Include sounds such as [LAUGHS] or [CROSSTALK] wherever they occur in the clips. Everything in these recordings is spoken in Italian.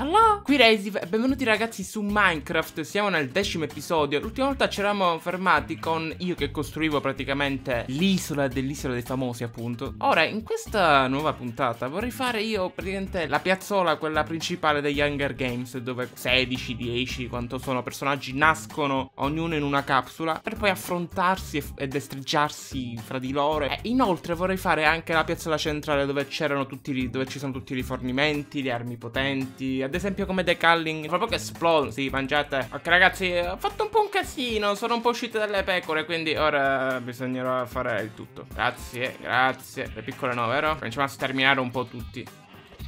Allora, qui Resi, benvenuti ragazzi su Minecraft, siamo nel decimo episodio. L'ultima volta ci eravamo fermati con io che costruivo praticamente l'isola dell'isola dei famosi appunto. Ora, in questa nuova puntata vorrei fare io praticamente la piazzola, quella principale degli Hunger Games Dove 16, 10, quanto sono personaggi nascono ognuno in una capsula Per poi affrontarsi e, destreggiarsi fra di loro. E inoltre vorrei fare anche la piazzola centrale dove dove ci sono tutti i rifornimenti, le armi potenti ad esempio come The Culling, proprio che esplodono, sì, mangiate. Ok ragazzi, ho fatto un po' un casino, sono un po' uscite dalle pecore, quindi ora bisognerà fare il tutto. Grazie, grazie. Le piccole no, vero? Cominciamo a sterminare un po' tutti.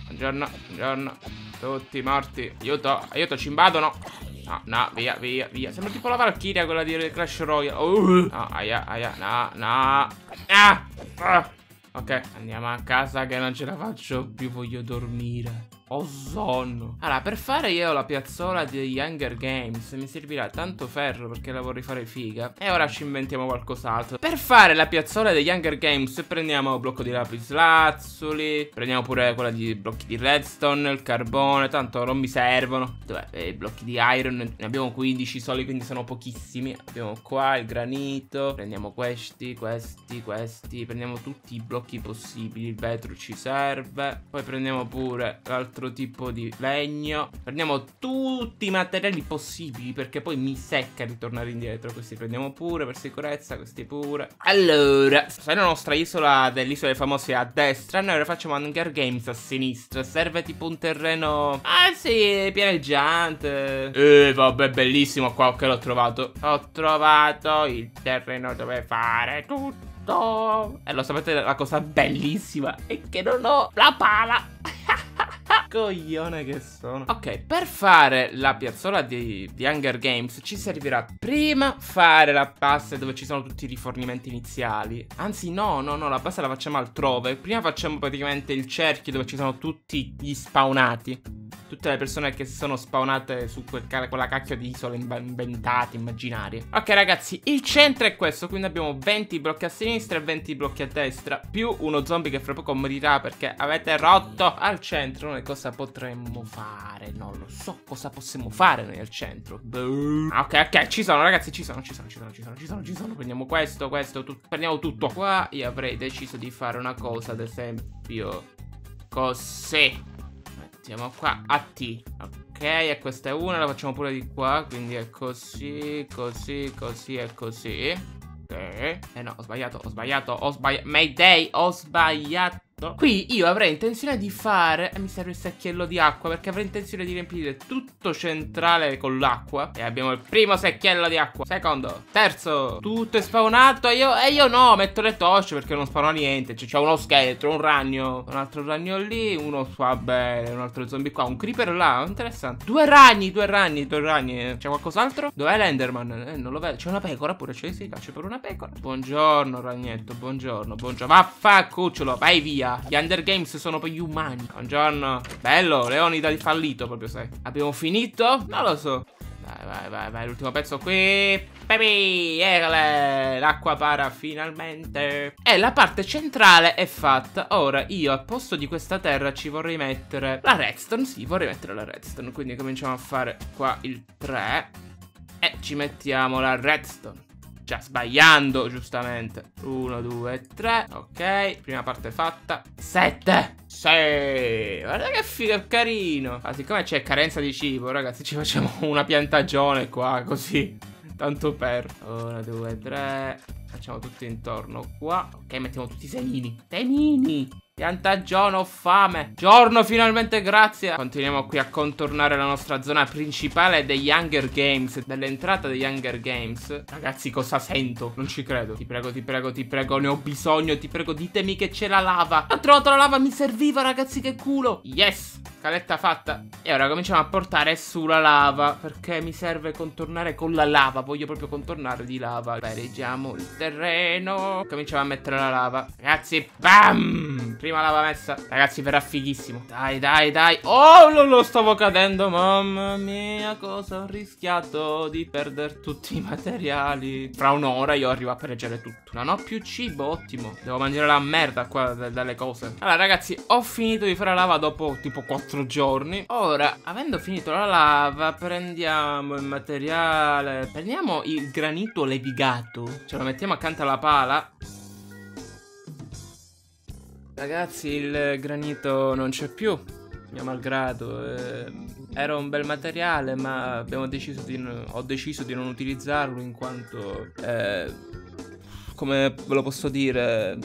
Buongiorno, buongiorno. Tutti morti. Aiuto, aiuto, ci invadono. No, no, via, via, via. Sembra tipo la Valkyria quella di Clash Royale. Uh. No, aia, aia, no, no. Ah! ah. Ok, andiamo a casa che non ce la faccio più, voglio dormire. Ho sonno. Allora, per fare io la piazzola degli Hunger Games mi servirà tanto ferro perché la vorrei fare figa. E ora ci inventiamo qualcos'altro. Per fare la piazzola degli Hunger Games prendiamo blocco di lapis lazzuli. Prendiamo pure quella di blocchi di redstone, il carbone. Tanto non mi servono. Dov'è? Eh, I blocchi di iron. Ne abbiamo 15 soli, quindi sono pochissimi. Abbiamo qua il granito. Prendiamo questi, questi, questi. Prendiamo tutti i blocchi possibili. Il vetro ci serve. Poi prendiamo pure l'altro altro tipo di legno. Prendiamo tutti i materiali possibili perché poi mi secca ritornare indietro. Questi prendiamo pure per sicurezza, questi pure. Allora, se la nostra isola dell'isola dei famosi a destra, noi ora facciamo Hunger Games a sinistra. Serve tipo un terreno... Ah sì, pianeggiante. Eh, vabbè, bellissimo qua che l'ho trovato. Ho trovato il terreno dove fare tutto. E lo sapete la cosa bellissima? È che non ho la pala. [LAUGHS] coglione che sono. Ok, per fare la piazzola di, di, Hunger Games ci servirà prima fare la base dove ci sono tutti i rifornimenti iniziali. Anzi, no, no, no, la base la facciamo altrove. Prima facciamo praticamente il cerchio dove ci sono tutti gli spawnati tutte le persone che si sono spawnate su quel, quella cacchio di isole inventate, immaginarie. Ok ragazzi, il centro è questo, quindi abbiamo 20 blocchi a sinistra e 20 blocchi a destra, più uno zombie che fra poco morirà perché avete rotto al centro. Noi cosa potremmo fare? Non lo so, cosa possiamo fare noi al centro? Ah, ok, ok, ci sono ragazzi, ci sono, ci sono, ci sono, ci sono, ci sono, ci sono. Prendiamo questo, questo, tu prendiamo tutto. Qua io avrei deciso di fare una cosa, ad esempio, così mettiamo qua a T. Ok e questa è una La facciamo pure di qua Quindi è così Così Così e così. Ok. Eh no ho sbagliato Ho sbagliato Ho sbagliato Mayday Ho sbagliato fatto Qui io avrei intenzione di fare Mi serve il secchiello di acqua Perché avrei intenzione di riempire tutto centrale con l'acqua. E abbiamo il primo secchiello di acqua. Secondo. Terzo. Tutto è spawnato. E io, e io no Metto le torce perché non spawna niente. C'è uno scheletro Un ragno. Un altro ragno lì Uno va bene Un altro zombie qua. Un creeper là Interessante. Due ragni Due ragni Due ragni. C'è qualcos'altro? Dov'è l'enderman? Eh, non lo vedo. C'è una pecora pure C'è sì C'è pure una pecora. Buongiorno ragnetto Buongiorno Buongiorno. Vaffa cucciolo Vai via gli Under Games sono per gli umani. Buongiorno. Bello, Leonida di fallito proprio, sai. Abbiamo finito? Non lo so. Vai, vai, vai, vai. L'ultimo pezzo qui. Baby, ecole. L'acqua para finalmente. E la parte centrale è fatta. Ora, io al posto di questa terra ci vorrei mettere la redstone. Sì, vorrei mettere la redstone. Quindi cominciamo a fare qua il 3. E ci mettiamo la redstone. Cioè, sbagliando, giustamente. 1, 2, 3. Ok, prima parte fatta. 7. 6. Guarda che figo carino. Ah, siccome c'è carenza di cibo, ragazzi, ci facciamo [LAUGHS] una piantagione qua, così. Tanto per. 1, 2, 3. Facciamo tutto intorno qua. Ok, mettiamo tutti i semini. Semini. Piantagione, ho fame. Giorno, finalmente, grazie. Continuiamo qui a contornare la nostra zona principale degli Hunger Games. Dell'entrata degli Hunger Games. Ragazzi, cosa sento? Non ci credo. Ti prego, ti prego, ti prego, ne ho bisogno. Ti prego, ditemi che c'è la lava. Ho trovato la lava, mi serviva, ragazzi, che culo. Yes, caletta fatta. E ora cominciamo a portare su la lava. Perché mi serve contornare con la lava. Voglio proprio contornare di lava. Pareggiamo il terreno. Cominciamo a mettere la lava. Ragazzi, bam! Prima lava messa. Ragazzi, verrà fighissimo. Dai, dai, dai. Oh, non lo stavo cadendo. Mamma mia, cosa ho rischiato di perdere tutti i materiali. Fra un'ora io arrivo a pareggiare tutto. Non ho più cibo, ottimo. Devo mangiare la merda qua dalle cose. Allora, ragazzi, ho finito di fare la lava dopo tipo 4 giorni. Ora, avendo finito la lava, prendiamo il materiale. Prendiamo il granito levigato. Ce lo mettiamo accanto alla pala. Ragazzi, il granito non c'è più, mio malgrado. Eh, era un bel materiale, ma deciso di ho deciso di non utilizzarlo in quanto... Eh, come ve lo posso dire...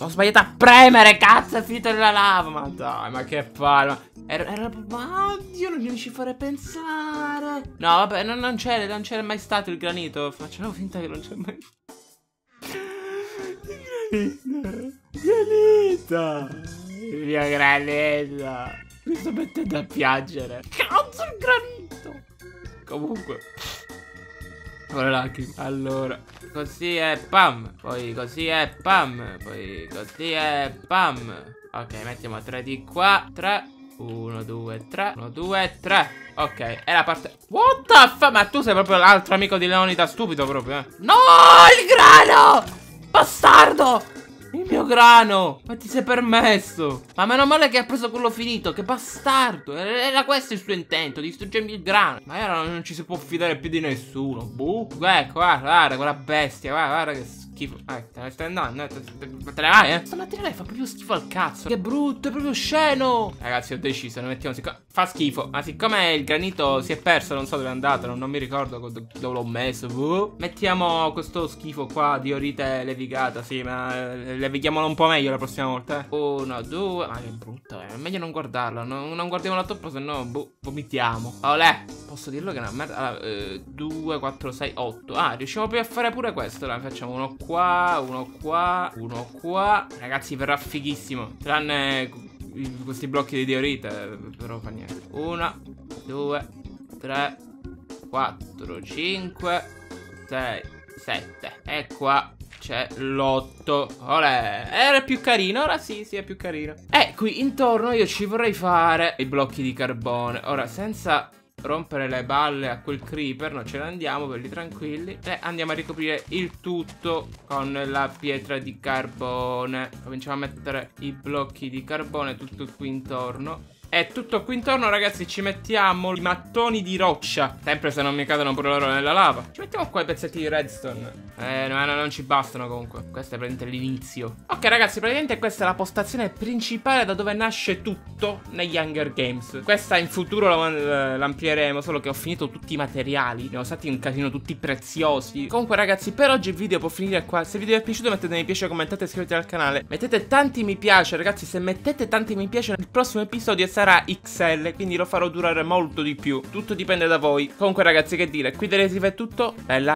Ho sbagliato a premere, cazzo, è finito nella lava. Ma dai, ma che palle. Era, era Ma oddio, non mi ci fare pensare. No, vabbè, non, non c'era mai stato il granito. Facciamo finta che non c'è mai... Granita! Il mio granito! Mi sto mettendo a piangere! Cazzo il granito! Comunque... Allora, così è pam, poi così è pam, poi così è pam. Ok, mettiamo 3 di qua, 3, 1, 2, 3, 1, 2, 3. Ok, è la parte... What the fuck? Ma tu sei proprio l'altro amico di Leonida stupido proprio, eh? No, il grano! Bastardo! Il mio grano! Ma ti sei permesso? Ma meno male che ha preso quello finito, che bastardo! Era questo il suo intento, distruggermi il grano. Ma ora non ci si può fidare più di nessuno. Buh. Ecco, guarda, guarda, quella bestia, guarda, guarda che schifo. Eh, te ne stai andando, eh, te, te, te ne vai, eh. Stamattina lei fa proprio schifo al cazzo. Che brutto, è proprio sceno. Ragazzi, ho deciso, ne mettiamo siccome... Fa schifo. Ma siccome il granito si è perso, non so dove è andato, non, non mi ricordo dove l'ho messo. Uh. Mettiamo questo schifo qua di orite levigata, sì, ma eh, levighiamolo un po' meglio la prossima volta, eh. Uno, due... Ma che brutto, eh. È meglio non guardarlo. Non, non guardiamo la toppa, se no, boh, vomitiamo. Olè. Posso dirlo che è una merda. Allora, 2, 4, 6, 8. Ah, riusciamo più a fare pure questo. Allora, facciamo uno qua, uno qua, uno qua. Ragazzi, verrà fighissimo. Tranne questi blocchi di diorite, però fa niente. Uno, due, tre, quattro, cinque, sei, sette. E qua c'è l'otto. Olè, era più carino, ora sì, sì, è più carino. E qui intorno io ci vorrei fare i blocchi di carbone. Ora, senza rompere le balle a quel creeper Non ce ne andiamo, belli tranquilli E andiamo a ricoprire il tutto con la pietra di carbone. Cominciamo a mettere i blocchi di carbone tutto qui intorno e tutto qui intorno ragazzi. Ci mettiamo i mattoni di roccia. Sempre se non mi cadono pure loro nella lava. Ci mettiamo qua i pezzetti di redstone. Eh no, no non ci bastano comunque. Questo è praticamente l'inizio. Ok ragazzi praticamente questa è la postazione principale Da dove nasce tutto negli Hunger Games. Questa in futuro l'amplieremo Solo che ho finito tutti i materiali. Ne ho usati un casino tutti preziosi. Comunque ragazzi per oggi il video può finire qua. Se il video vi è piaciuto mettete mi piace, commentate iscrivetevi al canale. Mettete tanti mi piace ragazzi. Se mettete tanti mi piace il prossimo episodio sarà sarà XL, quindi lo farò durare molto di più. Tutto dipende da voi. Comunque ragazzi, che dire, qui da Resive è tutto. Bella.